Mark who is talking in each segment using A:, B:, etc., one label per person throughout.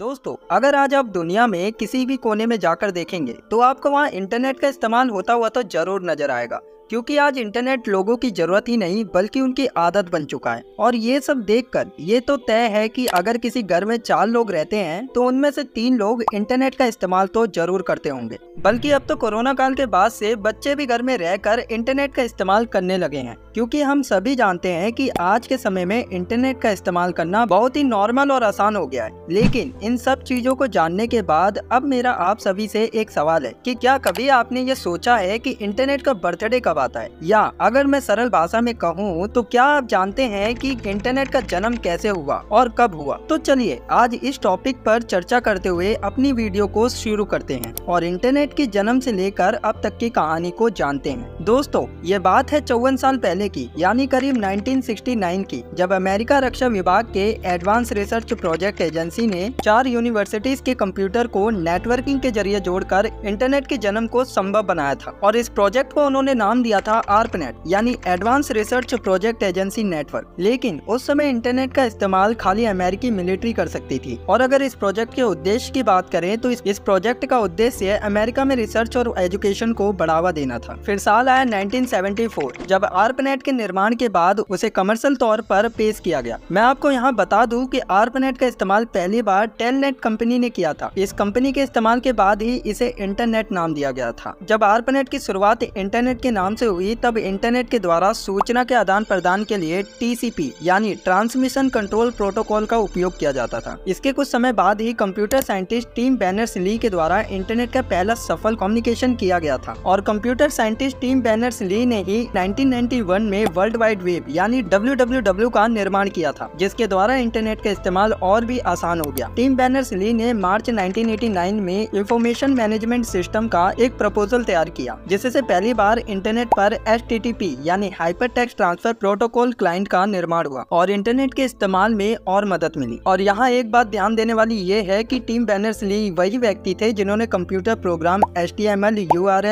A: दोस्तों, अगर आज आप दुनिया में किसी भी कोने में जाकर देखेंगे तो आपको वहाँ इंटरनेट का इस्तेमाल होता हुआ तो ज़रूर नज़र आएगा। क्योंकि आज इंटरनेट लोगों की ज़रूरत ही नहीं, बल्कि उनकी आदत बन चुका है। और ये सब देखकर, ये तो तय है कि अगर किसी घर में चार लोग रहते हैं तो उनमें से तीन लोग इंटरनेट का इस्तेमाल तो ज़रूर करते होंगे। बल्कि अब तो कोरोना काल के बाद से बच्चे भी घर में रहकर इंटरनेट का इस्तेमाल करने लगे हैं। क्योंकि हम सभी जानते हैं कि आज के समय में इंटरनेट का इस्तेमाल करना बहुत ही नॉर्मल और आसान हो गया है। लेकिन इन सब चीज़ों को जानने के बाद अब मेरा आप सभी से एक सवाल है कि क्या कभी आपने ये सोचा है कि इंटरनेट का बर्थडे कब आता है। या, अगर मैं सरल भाषा में कहूँ तो क्या आप जानते हैं कि इंटरनेट का जन्म कैसे हुआ और कब हुआ? तो चलिए, आज इस टॉपिक पर चर्चा करते हुए अपनी वीडियो को शुरू करते हैं और इंटरनेट के जन्म से लेकर अब तक की कहानी को जानते हैं। दोस्तों, ये बात है चौवन साल पहले की, यानी करीब 1969 की, जब अमेरिका रक्षा विभाग के एडवांस रिसर्च प्रोजेक्ट एजेंसी ने चार यूनिवर्सिटीज के कंप्यूटर को नेटवर्किंग के ज़रिए जोड़कर इंटरनेट के जन्म को संभव बनाया था और इस प्रोजेक्ट को उन्होंने नाम दिया था आर्पनेट यानी advance research project agency network. लेकिन उस समय इंटरनेट का इस्तेमाल खाली अमेरिकी मिलिट्री कर सकती थी। और अगर इस प्रोजेक्ट के उद्देश्य की बात करें तो इस, प्रोजेक्ट का उद्देश्य अमेरिका में रिसर्च और एजुकेशन को बढ़ावा देना था। फिर साल आया 1974 जब आर्पनेट के निर्माण के बाद उसे कमर्शियल तौर पर पेश किया गया। मैं आपको यहाँ बता दूँ कि आर्पनेट का इस्तेमाल पहली बार टेलनेट कंपनी ने किया था। इस कंपनी के इस्तेमाल के बाद ही इसे इंटरनेट नाम दिया गया था। जब आर्पनेट की शुरुआत इंटरनेट के नाम से हुई तब इंटरनेट के द्वारा सूचना के आदान प्रदान के लिए टीसीपी, यानी ट्रांसमिशन कंट्रोल प्रोटोकॉल का उपयोग किया जाता था। इसके कुछ समय बाद ही computer scientist Tim Berners Lee के द्वारा इंटरनेट का पहला सफल कम्युनिकेशन किया गया था। और computer scientist Tim Berners Lee ने ही 1991 में वर्ल्ड वाइड वेब, यानी डब्ल्यू का निर्माण किया था, जिसके द्वारा इंटरनेट का इस्तेमाल और भी आसान हो गया। टीम बैनर्स ली ने मार्च 1989 में इंफॉर्मेशन मैनेजमेंट सिस्टम का एक प्रपोजल तैयार किया, जिससे पहली बार इंटरनेट पर एच यानी hypertext transfer protocol client का निर्माण हुआ और इंटरनेट के इस्तेमाल में और मदद मिली। और यहाँ एक बात ध्यान देने वाली ये है की टीम बैनर्स ली वही व्यक्ति थे जिन्होंने कंप्यूटर प्रोग्राम एच टी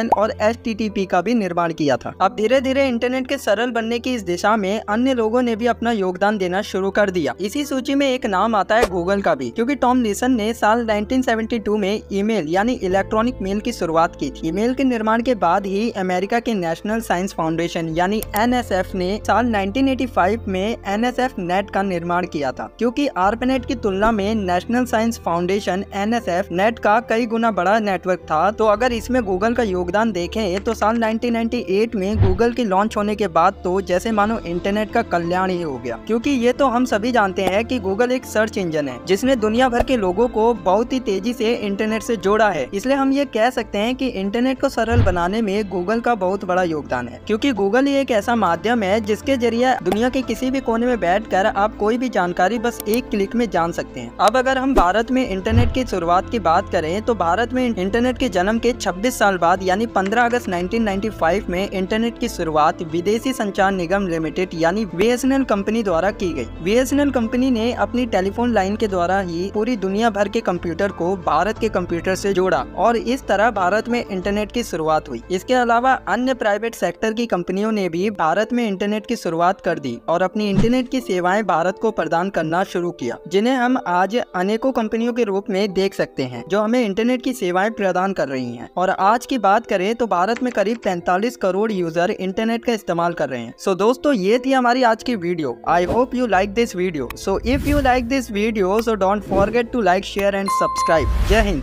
A: और एच का भी निर्माण किया था। अब धीरे धीरे इंटरनेट के सरल बनने की इस दिशा में अन्य लोगों ने भी अपना योगदान देना शुरू कर दिया। इसी सूची में एक नाम आता है गूगल का भी, क्योंकि टॉम लिसन ने साल 1972 में ईमेल, यानी इलेक्ट्रॉनिक मेल की शुरुआत की थी। ईमेल के निर्माण के बाद ही अमेरिका के नेशनल साइंस फाउंडेशन यानी एनएसएफ ने साल 1985 में एनएसएफ नेट का निर्माण किया था। क्योंकि आर्पनेट की तुलना में national science foundation NSF net का कई गुना बड़ा नेटवर्क था। तो अगर इसमें गूगल का योगदान देखें तो साल 1998 में गूगल के लॉन्च होने के बाद तो जैसे मानो इंटरनेट का कल्याण ही हो गया। क्योंकि ये तो हम सभी जानते हैं कि गूगल एक सर्च इंजन है, जिसने दुनिया भर के लोगों को बहुत ही तेज़ी से इंटरनेट से जोड़ा है। इसलिए हम ये कह सकते हैं कि इंटरनेट को सरल बनाने में गूगल का बहुत बड़ा योगदान है। क्योंकि गूगल ही एक ऐसा माध्यम है जिसके ज़रिए दुनिया के किसी भी कोने में बैठ कर आप कोई भी जानकारी बस एक क्लिक में जान सकते हैं। अब अगर हम भारत में इंटरनेट की शुरुआत की बात करें तो भारत में इंटरनेट के जन्म के 26 साल बाद, यानी 15 अगस्त 1995 में इंटरनेट की शुरुआत विदेशी संचार निगम लिमिटेड, यानी बीएसएनएल कंपनी द्वारा की गई। बीएसएनएल कंपनी ने अपनी टेलीफोन लाइन के द्वारा ही पूरी दुनिया भर के कंप्यूटर को भारत के कंप्यूटर से जोड़ा और इस तरह भारत में इंटरनेट की शुरुआत हुई। इसके अलावा अन्य प्राइवेट सेक्टर की कंपनियों ने भी भारत में इंटरनेट की शुरुआत कर दी और अपनी इंटरनेट की सेवाएँ भारत को प्रदान करना शुरू किया जिन्हें हम आज अनेकों कंपनियों के रूप में देख सकते हैं जो हमें इंटरनेट की सेवाएँ प्रदान कर रही हैं। और आज की बात करें तो भारत में करीब 45 करोड़ यूज़र इंटरनेट का इस्तेमाल कर रहे हैं। सो so, दोस्तों ये थी हमारी आज की video I hope you like this video so if you like this video so don't forget to like share and subscribe जय हिंद।